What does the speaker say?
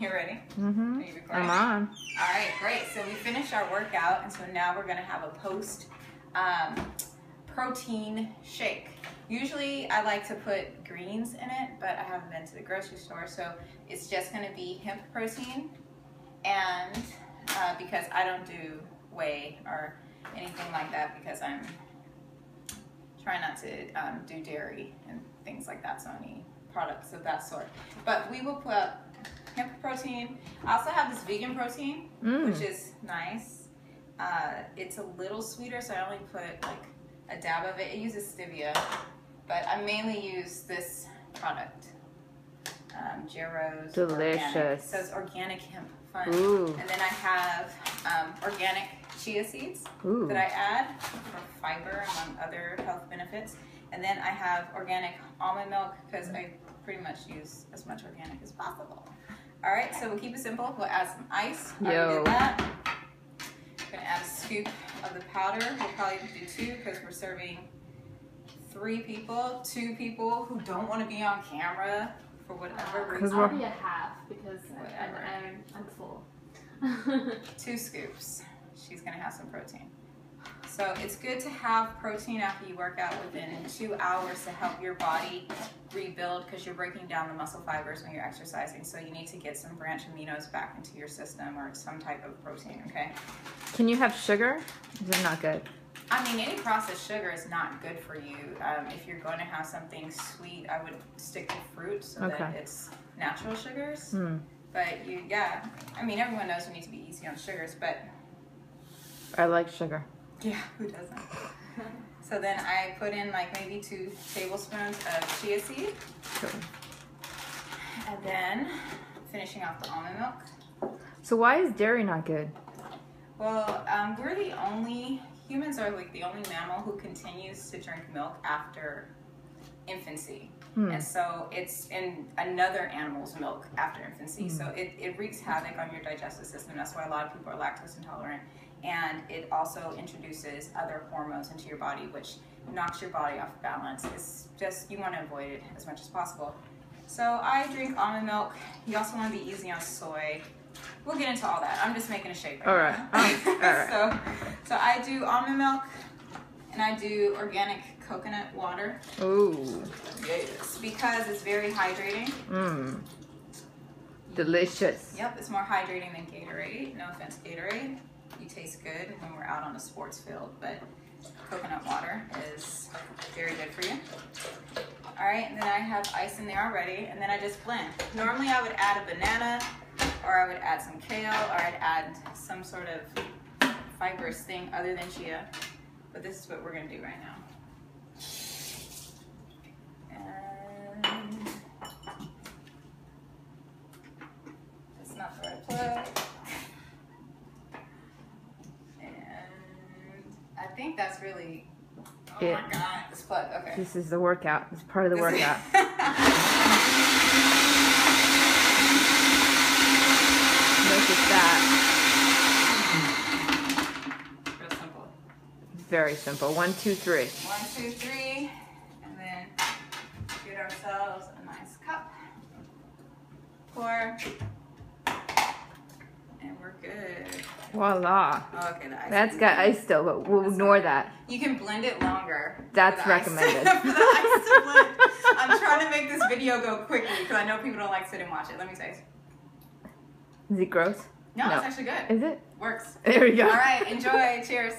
You ready? Mm-hmm. Are you recording? I'm on. All right, great. So we finished our workout, and so now we're gonna have a post um, protein shake. Usually, I like to put greens in it, but I haven't been to the grocery store, so it's just gonna be hemp protein, and uh, because I don't do whey or anything like that, because I'm trying not to um, do dairy and things like that, so any products of that sort. But we will put hemp protein. I also have this vegan protein, Mm. which is nice. Uh, it's a little sweeter, so I only put like a dab of it. It uses stevia, but I mainly use this product. Um, Organic. Delicious. So it's organic hemp fun. Ooh. And then I have um, organic chia seeds Ooh. that I add for fiber among other health benefits. And then I have organic almond milk because I pretty much use as much organic as possible. All right, so we'll keep it simple. We'll add some ice. I already Yo. did that. Gonna add a scoop of the powder. We'll probably do two because we're serving three people, two people who don't want to be on camera for whatever 'Cause reason. we're- I'll be a half because I- Whatever. I'm, I'm, I'm full. two scoops. She's gonna have some protein. So it's good to have protein after you work out within two hours to help your body rebuild because you're breaking down the muscle fibers when you're exercising. So you need to get some branch aminos back into your system or some type of protein, okay? Can you have sugar? Is it not good? I mean, any processed sugar is not good for you. Um, if you're going to have something sweet, I would stick to fruit so that it's natural sugars. Hmm. But you, yeah, I mean, everyone knows we need to be easy on sugars, but I like sugar. Yeah, who doesn't? so then I put in like maybe two tablespoons of chia seed, Cool. and then finishing off the almond milk. So why is dairy not good? Well, um, we're the only humans are like the only mammal who continues to drink milk after infancy. Hmm. And so it's in another animal's milk after infancy. So it, it wreaks havoc on your digestive system. That's why a lot of people are lactose intolerant. And it also introduces other hormones into your body, which knocks your body off balance. It's just, you want to avoid it as much as possible. So I drink almond milk. You also want to be easy on soy. We'll get into all that. I'm just making a shake right All right. now. All right. so, so I do almond milk and I do organic coconut water. Ooh. Yes, because it's very hydrating. Mmm. Delicious. Yep, it's more hydrating than Gatorade. No offense, Gatorade. You taste good when we're out on a sports field, but coconut water is very good for you. All right, and then I have ice in there already, and then I just blend. Normally I would add a banana, or I would add some kale, or I'd add some sort of fibrous thing other than chia, but this is what we're gonna do right now. And that's not the right plug. And I think that's really. Oh It. my god, this plug. Okay. This is the workout. It's part of the workout. Notice that. Real simple. Very simple. One, two, three. One, two, three, and then get ourselves a nice cup. Pour. And we're good. Voila. Oh, okay. That's got ice still, but we'll That's ignore that. You can blend it longer. That's recommended. for the ice to blend. I'm trying to make this video go quickly because I know people don't like sit and watch it. Let me taste. Is it gross? No, No. it's actually good. Is it? Works. There we go. All right, enjoy. Cheers.